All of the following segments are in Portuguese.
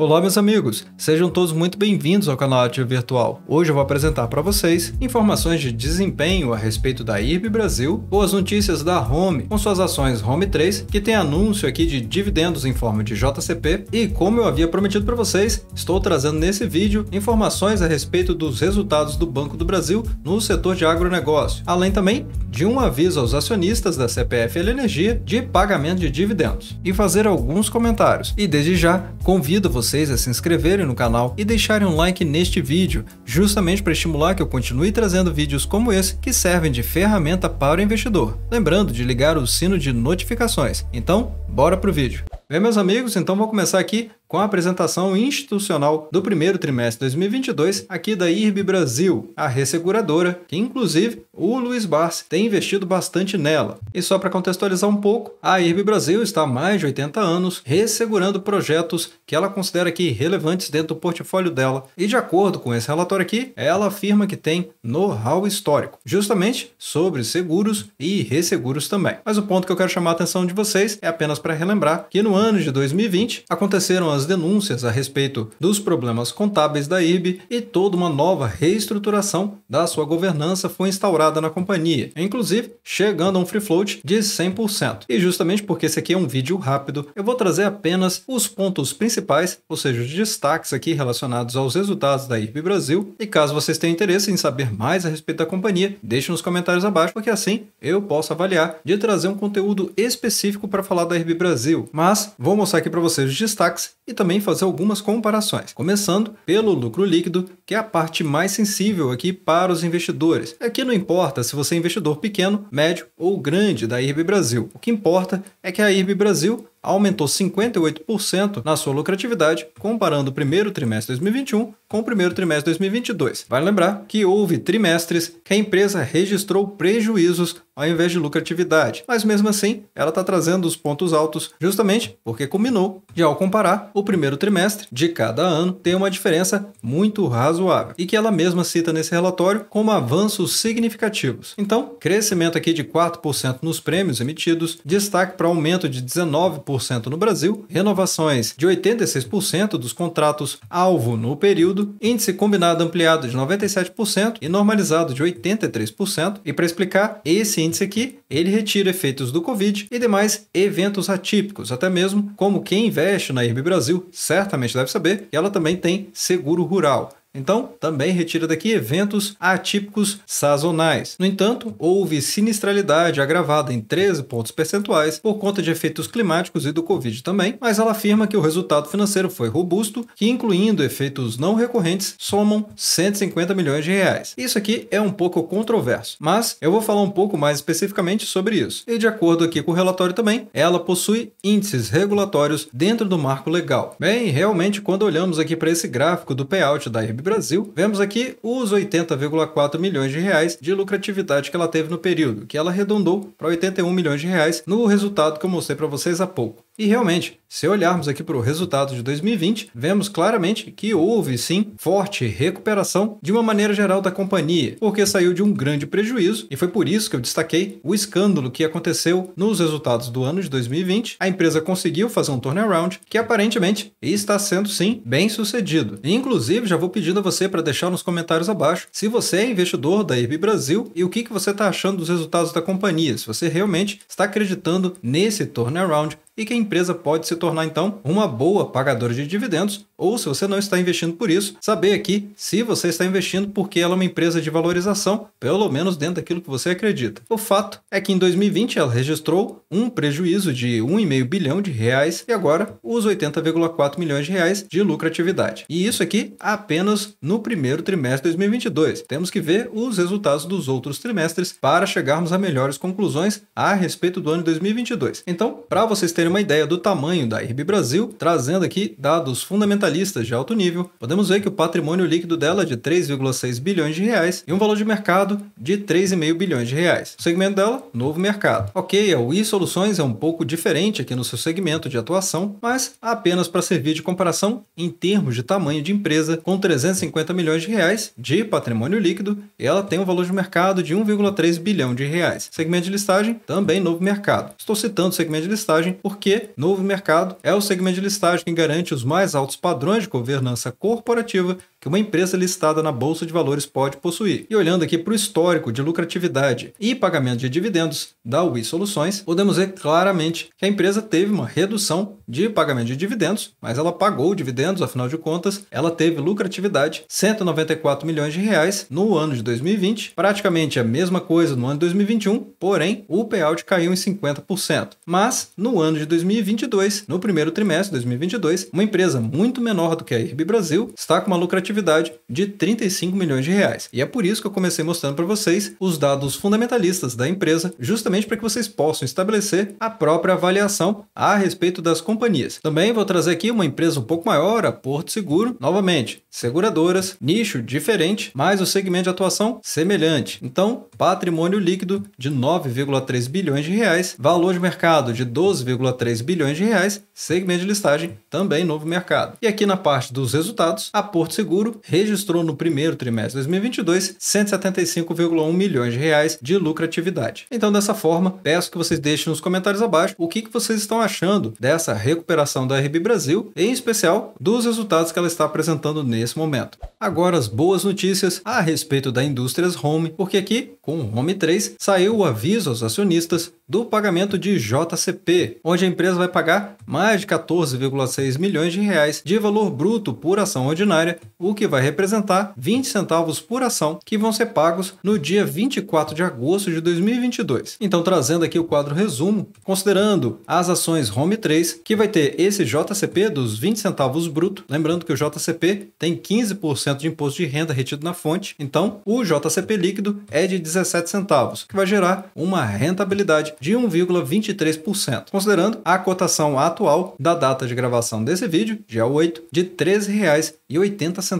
Olá, meus amigos, sejam todos muito bem-vindos ao canal Ativo Virtual. Hoje eu vou apresentar para vocês informações de desempenho a respeito da IRB Brasil, boas notícias da Home com suas ações Home 3, que tem anúncio aqui de dividendos em forma de JCP, e como eu havia prometido para vocês, estou trazendo nesse vídeo informações a respeito dos resultados do Banco do Brasil no setor de agronegócio, além também de um aviso aos acionistas da CPFL Energia de pagamento de dividendos, e fazer alguns comentários. E desde já, convido você vocês a se inscreverem no canal e deixarem um like neste vídeo, justamente para estimular que eu continue trazendo vídeos como esse que servem de ferramenta para o investidor. Lembrando de ligar o sino de notificações. Então, bora pro vídeo. Bem, meus amigos, então vou começar aqui com a apresentação institucional do primeiro trimestre de 2022 aqui da IRB Brasil, a resseguradora, que inclusive o Luiz Barsi tem investido bastante nela. E só para contextualizar um pouco, a IRB Brasil está há mais de 80 anos ressegurando projetos que ela considera aqui relevantes dentro do portfólio dela. E de acordo com esse relatório aqui, ela afirma que tem know-how histórico, justamente sobre seguros e resseguros também. Mas o ponto que eu quero chamar a atenção de vocês é apenas para relembrar que no ano de 2020 aconteceram denúncias a respeito dos problemas contábeis da IRB e toda uma nova reestruturação da sua governança foi instaurada na companhia, inclusive chegando a um free float de 100%. E justamente porque esse aqui é um vídeo rápido, eu vou trazer apenas os pontos principais, ou seja, os destaques aqui relacionados aos resultados da IRB Brasil. E caso vocês tenham interesse em saber mais a respeito da companhia, deixe nos comentários abaixo, porque assim eu posso avaliar de trazer um conteúdo específico para falar da IRB Brasil. Mas vou mostrar aqui para vocês os destaques e também fazer algumas comparações, começando pelo lucro líquido, que é a parte mais sensível aqui para os investidores. Aqui não importa se você é investidor pequeno, médio ou grande da IRB Brasil. O que importa é que a IRB Brasil aumentou 58% na sua lucratividade, comparando o primeiro trimestre de 2021 com o primeiro trimestre de 2022. Vale lembrar que houve trimestres que a empresa registrou prejuízos ao invés de lucratividade, mas mesmo assim ela está trazendo os pontos altos justamente porque combinou de, ao comparar o primeiro trimestre de cada ano, ter uma diferença muito razoável e que ela mesma cita nesse relatório como avanços significativos. Então, crescimento aqui de 4% nos prêmios emitidos, destaque para aumento de 19% no Brasil, renovações de 86% dos contratos alvo no período período, índice combinado ampliado de 97% e normalizado de 83%. E para explicar, esse índice aqui, ele retira efeitos do Covid e demais eventos atípicos, até mesmo como quem investe na IRB Brasil certamente deve saber que ela também tem seguro rural. Então, também retira daqui eventos atípicos sazonais. No entanto, houve sinistralidade agravada em 13 pontos percentuais por conta de efeitos climáticos e do Covid também, mas ela afirma que o resultado financeiro foi robusto, que incluindo efeitos não recorrentes, somam 150 milhões de reais. Isso aqui é um pouco controverso, mas eu vou falar um pouco mais especificamente sobre isso. E de acordo aqui com o relatório também, ela possui índices regulatórios dentro do marco legal. Bem, realmente quando olhamos aqui para esse gráfico do payout da Brasil, vemos aqui os 80,4 milhões de reais de lucratividade que ela teve no período, que ela arredondou para 81 milhões de reais no resultado que eu mostrei para vocês há pouco. E realmente, se olharmos aqui para o resultado de 2020, vemos claramente que houve sim forte recuperação de uma maneira geral da companhia, porque saiu de um grande prejuízo e foi por isso que eu destaquei o escândalo que aconteceu nos resultados do ano de 2020. A empresa conseguiu fazer um turnaround que aparentemente está sendo sim bem sucedido. Inclusive, já vou pedindo a você para deixar nos comentários abaixo se você é investidor da IRB Brasil e o que, que você está achando dos resultados da companhia, se você realmente está acreditando nesse turnaround e que a empresa pode se tornar então uma boa pagadora de dividendos, ou se você não está investindo por isso, saber aqui se você está investindo porque ela é uma empresa de valorização, pelo menos dentro daquilo que você acredita. O fato é que em 2020 ela registrou um prejuízo de 1,5 bilhão de reais e agora os 80,4 milhões de reais de lucratividade. E isso aqui apenas no primeiro trimestre de 2022. Temos que ver os resultados dos outros trimestres para chegarmos a melhores conclusões a respeito do ano 2022. Então, para vocês terem uma ideia do tamanho da IRB Brasil, trazendo aqui dados fundamentalistas de alto nível, podemos ver que o patrimônio líquido dela é de 3,6 bilhões de reais e um valor de mercado de 3,5 bilhões de reais. O segmento dela, novo mercado. Ok, a Wii Soluções é um pouco diferente aqui no seu segmento de atuação, mas apenas para servir de comparação em termos de tamanho de empresa, com 350 milhões de reais de patrimônio líquido, ela tem um valor de mercado de 1,3 bilhão de reais. Segmento de listagem, também novo mercado. Estou citando o segmento de listagem porque novo mercado é o segmento de listagem que garante os mais altos padrões de governança corporativa que uma empresa listada na Bolsa de Valores pode possuir. E olhando aqui para o histórico de lucratividade e pagamento de dividendos da Wii Soluções, podemos ver claramente que a empresa teve uma redução de pagamento de dividendos, mas ela pagou dividendos, afinal de contas, ela teve lucratividade 194 milhões de reais no ano de 2020, praticamente a mesma coisa no ano de 2021, porém o payout caiu em 50%. Mas no ano de 2022, no primeiro trimestre de 2022, uma empresa muito menor do que a IRB Brasil está com uma lucratividade atividade de 35 milhões de reais. E é por isso que eu comecei mostrando para vocês os dados fundamentalistas da empresa, justamente para que vocês possam estabelecer a própria avaliação a respeito das companhias. Também vou trazer aqui uma empresa um pouco maior, a Porto Seguro, novamente, seguradoras, nicho diferente, mas o segmento de atuação semelhante. Então, patrimônio líquido de 9,3 bilhões de reais, valor de mercado de 12,3 bilhões de reais, segmento de listagem também novo mercado. E aqui na parte dos resultados, a Porto Seguro seguro registrou no primeiro trimestre de 2022 175,1 milhões de reais de lucratividade. Então, dessa forma, peço que vocês deixem nos comentários abaixo o que, vocês estão achando dessa recuperação da RB Brasil, em especial dos resultados que ela está apresentando nesse momento. Agora, as boas notícias a respeito da Indústrias Home, porque aqui, com o Home 3, saiu o aviso aos acionistas do pagamento de JCP, onde a empresa vai pagar mais de 14,6 milhões de reais de valor bruto por ação ordinária, o que vai representar 20 centavos por ação que vão ser pagos no dia 24 de agosto de 2022. Então, trazendo aqui o quadro resumo, considerando as ações Home 3, que vai ter esse JCP dos 20 centavos bruto, lembrando que o JCP tem 15% de imposto de renda retido na fonte, então o JCP líquido é de 17 centavos, que vai gerar uma rentabilidade de 1,23%, considerando a cotação atual da data de gravação desse vídeo, dia 8, de R$ 13,80.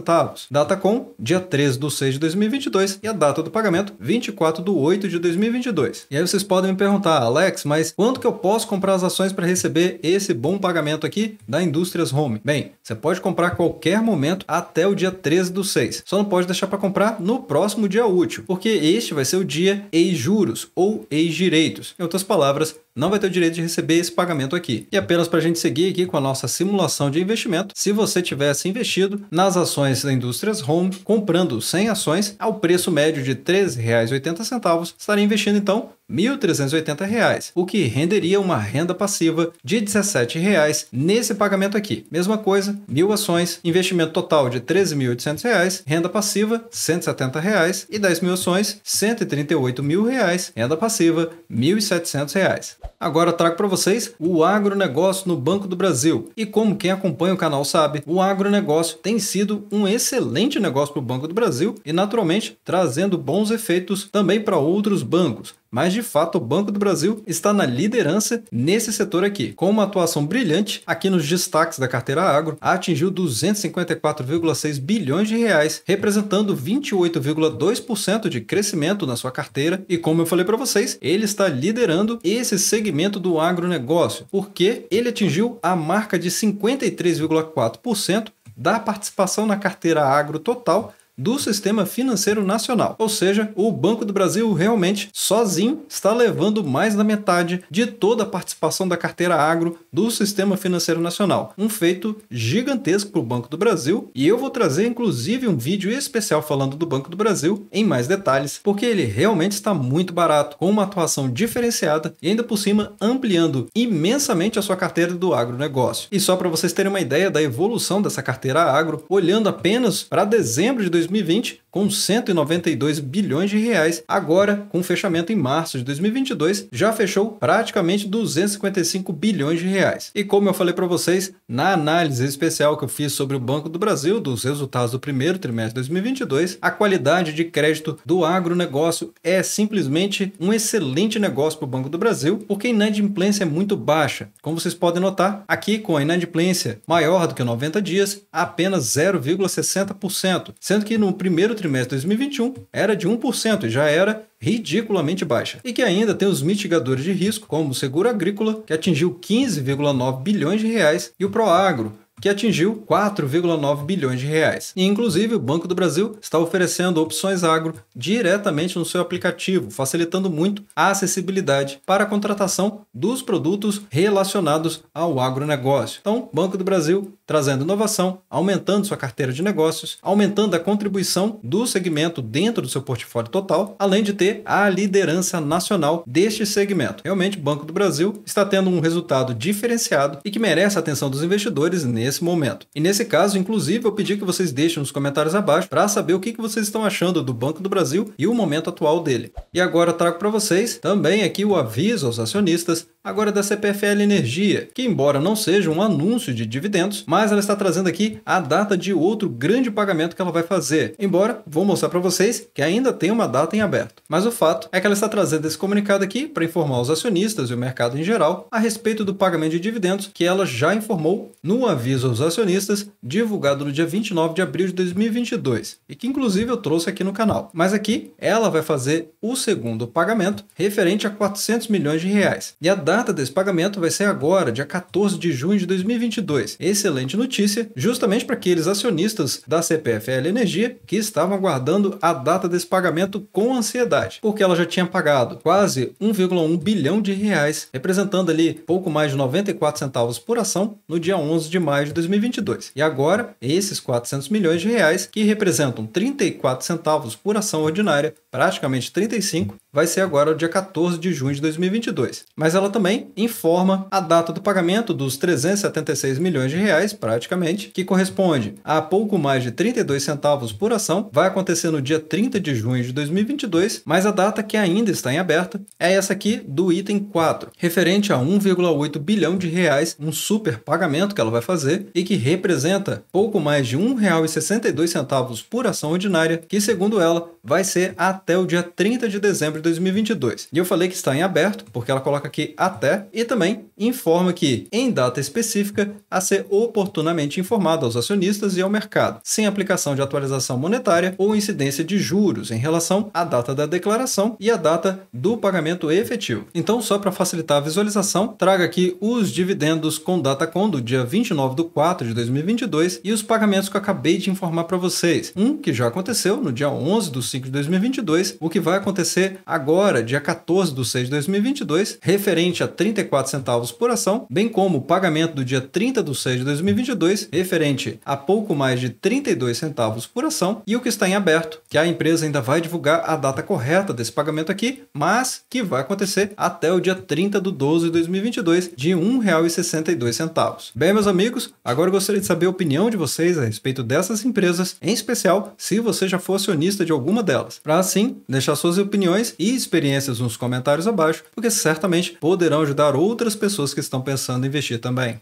Data com dia 13 de 6 de 2022 e a data do pagamento 24 de 8 de 2022. E aí vocês podem me perguntar, Alex, mas quanto que eu posso comprar as ações para receber esse bom pagamento aqui da Indústrias Home? Bem, você pode comprar a qualquer momento até o dia 13 do 6. Só não pode deixar para comprar no próximo dia útil, porque este vai ser o dia ex-juros ou ex-direitos. Em outras palavras, não vai ter o direito de receber esse pagamento aqui. E apenas para a gente seguir aqui com a nossa simulação de investimento, se você tivesse investido nas ações da Indústrias Home, comprando 100 ações ao preço médio de R$ 13,80, estaria investindo então R$ 1.380, o que renderia uma renda passiva de R$ 17,00 nesse pagamento aqui. Mesma coisa, mil ações, investimento total de R$ 13.800, renda passiva R$ 170,00 e 10 mil ações, R$ 138.000, renda passiva R$ 1.700. Agora trago para vocês o agronegócio no Banco do Brasil. E como quem acompanha o canal sabe, o agronegócio tem sido um excelente negócio para o Banco do Brasil e, naturalmente, trazendo bons efeitos também para outros bancos. Mas de fato, o Banco do Brasil está na liderança nesse setor aqui, com uma atuação brilhante aqui nos destaques da carteira agro, atingiu 254,6 bilhões de reais, representando 28,2% de crescimento na sua carteira. E como eu falei para vocês, ele está liderando esse segmento do agronegócio, porque ele atingiu a marca de 53,4% da participação na carteira agro total do sistema financeiro nacional. Ou seja, o Banco do Brasil realmente sozinho está levando mais da metade de toda a participação da carteira agro do sistema financeiro nacional. Um feito gigantesco para o Banco do Brasil e eu vou trazer inclusive um vídeo especial falando do Banco do Brasil em mais detalhes, porque ele realmente está muito barato, com uma atuação diferenciada e ainda por cima ampliando imensamente a sua carteira do agronegócio. E só para vocês terem uma ideia da evolução dessa carteira agro, olhando apenas para dezembro de 2020, 2020 com 192 bilhões de reais. Agora, com fechamento em março de 2022, já fechou praticamente 255 bilhões de reais. E como eu falei para vocês, na análise especial que eu fiz sobre o Banco do Brasil, dos resultados do primeiro trimestre de 2022, a qualidade de crédito do agronegócio é simplesmente um excelente negócio para o Banco do Brasil, porque a inadimplência é muito baixa. Como vocês podem notar, aqui com a inadimplência maior do que 90 dias, apenas 0,60%, sendo que no primeiro trimestre de 2021 era de 1% e já era ridiculamente baixa. E que ainda tem os mitigadores de risco, como o seguro agrícola, que atingiu 15,9 bilhões de reais, e o Proagro, que atingiu 4,9 bilhões de reais. E inclusive o Banco do Brasil está oferecendo opções agro diretamente no seu aplicativo, facilitando muito a acessibilidade para a contratação dos produtos relacionados ao agronegócio. Então, Banco do Brasil trazendo inovação, aumentando sua carteira de negócios, aumentando a contribuição do segmento dentro do seu portfólio total, além de ter a liderança nacional deste segmento. Realmente, o Banco do Brasil está tendo um resultado diferenciado e que merece a atenção dos investidores nesse momento. E nesse caso, inclusive, eu pedi que vocês deixem nos comentários abaixo para saber o que vocês estão achando do Banco do Brasil e o momento atual dele. E agora trago para vocês também aqui o aviso aos acionistas agora da CPFL Energia, que embora não seja um anúncio de dividendos, mas ela está trazendo aqui a data de outro grande pagamento que ela vai fazer. Embora vou mostrar para vocês que ainda tem uma data em aberto. Mas o fato é que ela está trazendo esse comunicado aqui para informar os acionistas e o mercado em geral a respeito do pagamento de dividendos que ela já informou no aviso aos acionistas divulgado no dia 29 de abril de 2022 e que inclusive eu trouxe aqui no canal. Mas aqui ela vai fazer o segundo pagamento referente a 400 milhões de reais. E a data desse pagamento vai ser agora, dia 14 de junho de 2022. Excelente notícia, justamente para aqueles acionistas da CPFL Energia que estavam aguardando a data desse pagamento com ansiedade, porque ela já tinha pagado quase 1,1 bilhão de reais, representando ali pouco mais de 94 centavos por ação no dia 11 de maio de 2022. E agora, esses 400 milhões de reais, que representam 34 centavos por ação ordinária, praticamente 35, vai ser agora o dia 14 de junho de 2022. Mas ela também informa a data do pagamento dos 376 milhões de reais, praticamente, que corresponde a pouco mais de 32 centavos por ação, vai acontecer no dia 30 de junho de 2022, mas a data que ainda está em aberta é essa aqui do item 4, referente a 1,8 bilhão de reais, um super pagamento que ela vai fazer e que representa pouco mais de R$ 1,62 por ação ordinária, que segundo ela vai ser até o dia 30 de dezembro de 2022. E eu falei que está em aberto, porque ela coloca aqui até, e também informa que, em data específica, a ser oportunamente informado aos acionistas e ao mercado, sem aplicação de atualização monetária ou incidência de juros em relação à data da declaração e à data do pagamento efetivo. Então, só para facilitar a visualização, traga aqui os dividendos com data com do dia 29 de 4 de 2022 e os pagamentos que eu acabei de informar para vocês. Um que já aconteceu no dia 11 de 5 de 2022, o que vai acontecer agora, dia 14 de 6 de 2022, referente a 34 centavos por ação, bem como o pagamento do dia 30 de 6 de 2022, referente a pouco mais de 32 centavos por ação, e o que está em aberto, que a empresa ainda vai divulgar a data correta desse pagamento aqui, mas que vai acontecer até o dia 30 de 12 de 2022, de R$ 1,62. Bem, meus amigos, agora eu gostaria de saber a opinião de vocês a respeito dessas empresas, em especial se você já for acionista de alguma delas, para assim deixar suas opiniões e experiências nos comentários abaixo, porque certamente poderão ajudar outras pessoas que estão pensando em investir também.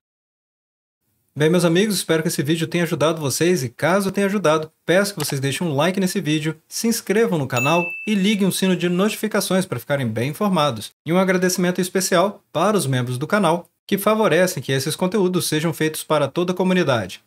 Bem, meus amigos, espero que esse vídeo tenha ajudado vocês e caso tenha ajudado, peço que vocês deixem um like nesse vídeo, se inscrevam no canal e liguem o sino de notificações para ficarem bem informados. E um agradecimento especial para os membros do canal que favorecem que esses conteúdos sejam feitos para toda a comunidade.